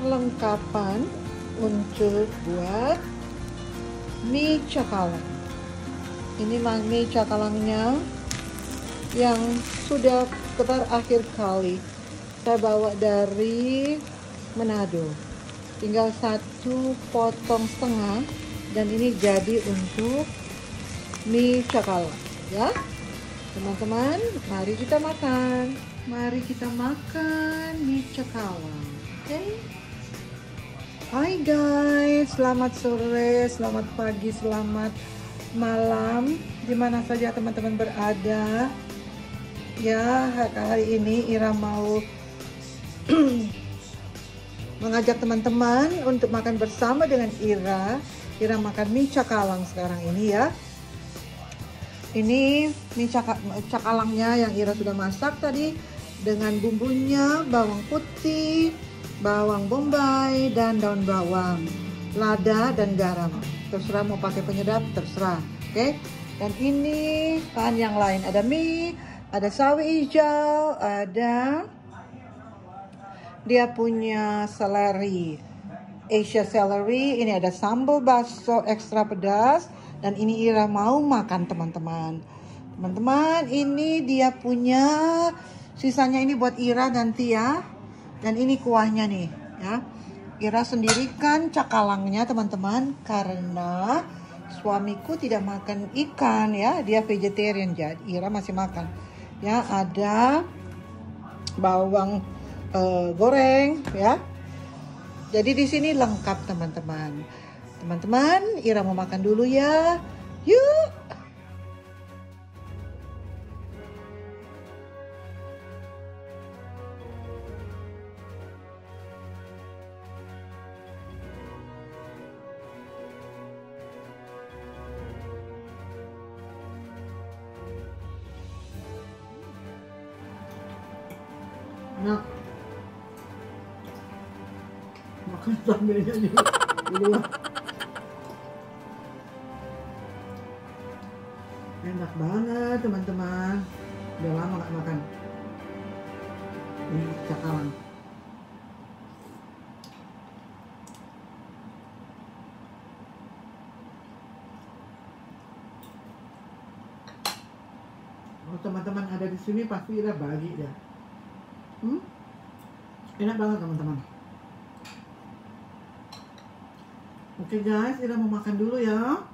perlengkapan untuk buat mie cakalang. Ini mie cakalangnya yang sudah terakhir kali saya bawa dari Manado. Tinggal satu potong setengah dan ini jadi untuk mie cakalang ya. Teman-teman, mari kita makan. Mari kita makan mie cakalang. Oke? Okay? Hai guys, selamat sore, selamat pagi, selamat malam, di mana saja teman-teman berada. Ya, hari ini Ira mau mengajak teman-teman untuk makan bersama dengan Ira. Ira makan mie cakalang sekarang ini ya. Ini mie cakalangnya yang Ira sudah masak tadi dengan bumbunya bawang putih, bawang bombay dan daun bawang, lada dan garam. Terserah mau pakai penyedap, terserah. Oke. Okay? Dan ini bahan yang lain ada mie, ada sawi hijau, ada dia punya seleri Asia celery, ini ada sambal bakso ekstra pedas dan ini Ira mau makan teman-teman. Teman-teman, ini dia punya sisanya ini buat Ira nanti ya dan ini kuahnya nih ya. Ira sendiri kan cakalangnya teman-teman karena suamiku tidak makan ikan ya, dia vegetarian jadi Ira masih makan. Ya, ada bawang uh, goreng ya. Jadi di sini lengkap teman-teman. Teman-teman, Ira mau makan dulu ya. Yuk. Enak. Makan. Dulu. Enak banget teman-teman. Udah lama gak makan. Ini cakalang. Oh, teman-teman ada di sini pasti udah bagi ya. Hmm? Enak banget teman-teman. Oke guys, kita mau makan dulu ya.